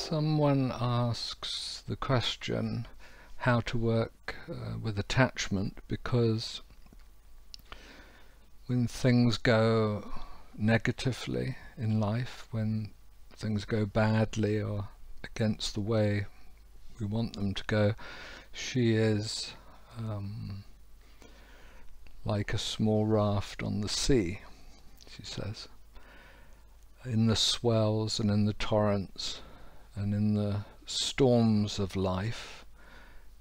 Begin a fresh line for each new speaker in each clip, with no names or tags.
Someone asks the question how to work uh, with attachment because when things go negatively in life, when things go badly or against the way we want them to go, she is um, like a small raft on the sea, she says, in the swells and in the torrents and in the storms of life,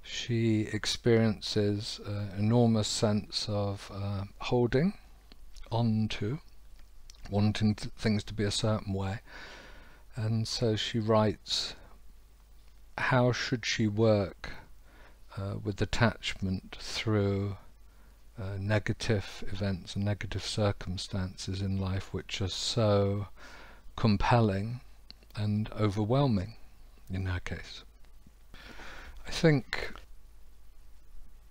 she experiences an enormous sense of uh, holding on to, wanting things to be a certain way. And so she writes, how should she work uh, with attachment through uh, negative events and negative circumstances in life which are so compelling and overwhelming in her case. I think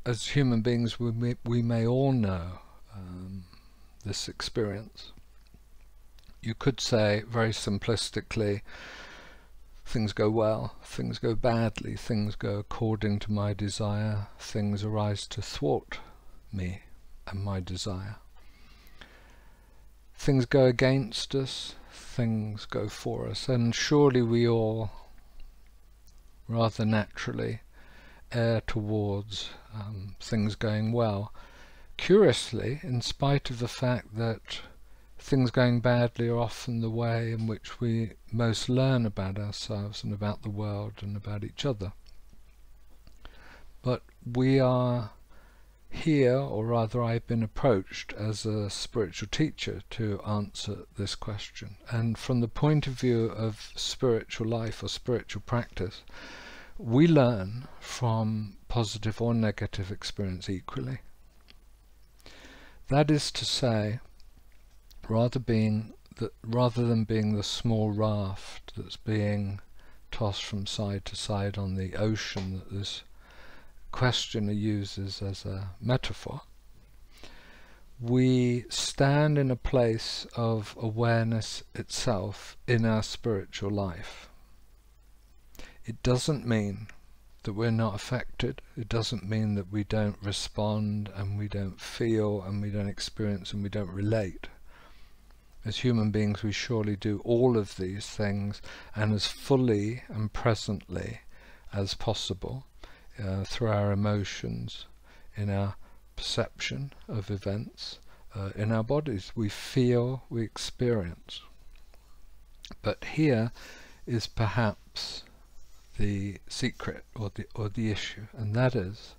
as human beings we may, we may all know um, this experience. You could say very simplistically things go well, things go badly, things go according to my desire, things arise to thwart me and my desire. Things go against us, things go for us, and surely we all rather naturally err towards um, things going well. Curiously, in spite of the fact that things going badly are often the way in which we most learn about ourselves and about the world and about each other. But we are here, or rather I've been approached as a spiritual teacher to answer this question. And from the point of view of spiritual life or spiritual practice, we learn from positive or negative experience equally. That is to say, rather being rather than being the small raft that's being tossed from side to side on the ocean that this questioner uses as a metaphor, we stand in a place of awareness itself in our spiritual life. It doesn't mean that we're not affected. It doesn't mean that we don't respond and we don't feel and we don't experience and we don't relate. As human beings we surely do all of these things and as fully and presently as possible uh, through our emotions, in our perception of events, uh, in our bodies. We feel, we experience. But here is perhaps the secret or the, or the issue, and that is,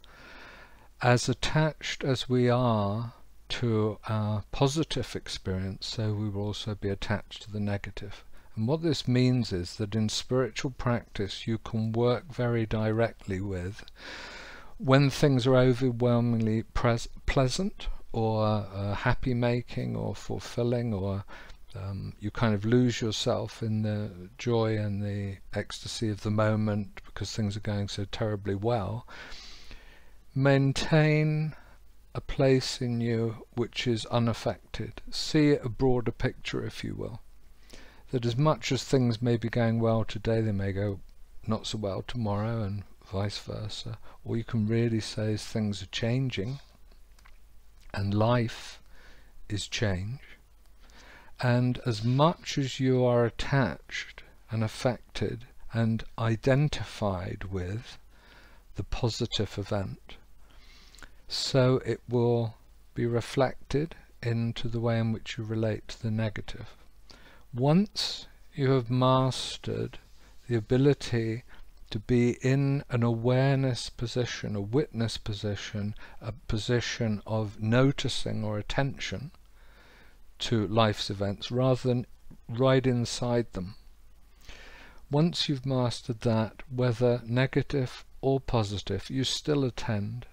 as attached as we are to our positive experience, so we will also be attached to the negative. And what this means is that in spiritual practice you can work very directly with when things are overwhelmingly pleasant or uh, happy making or fulfilling or um, you kind of lose yourself in the joy and the ecstasy of the moment because things are going so terribly well maintain a place in you which is unaffected. See a broader picture if you will that as much as things may be going well today, they may go not so well tomorrow and vice versa. All you can really say is things are changing and life is change. And as much as you are attached and affected and identified with the positive event, so it will be reflected into the way in which you relate to the negative. Once you have mastered the ability to be in an awareness position, a witness position, a position of noticing or attention to life's events rather than right inside them. Once you've mastered that, whether negative or positive, you still attend,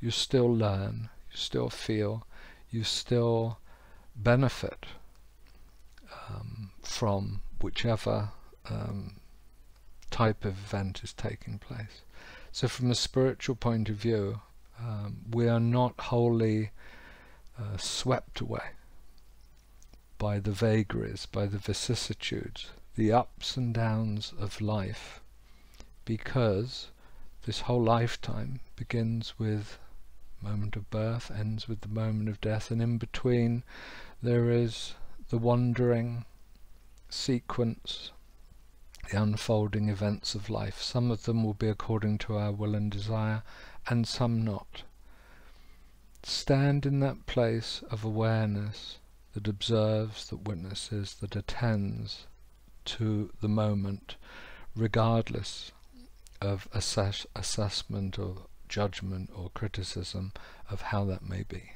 you still learn, you still feel, you still benefit um, from whichever um, type of event is taking place. So from a spiritual point of view, um, we are not wholly uh, swept away by the vagaries, by the vicissitudes, the ups and downs of life because this whole lifetime begins with moment of birth, ends with the moment of death, and in between there is the wandering sequence, the unfolding events of life. Some of them will be according to our will and desire, and some not. Stand in that place of awareness that observes, that witnesses, that attends to the moment, regardless of assess assessment or judgment or criticism of how that may be.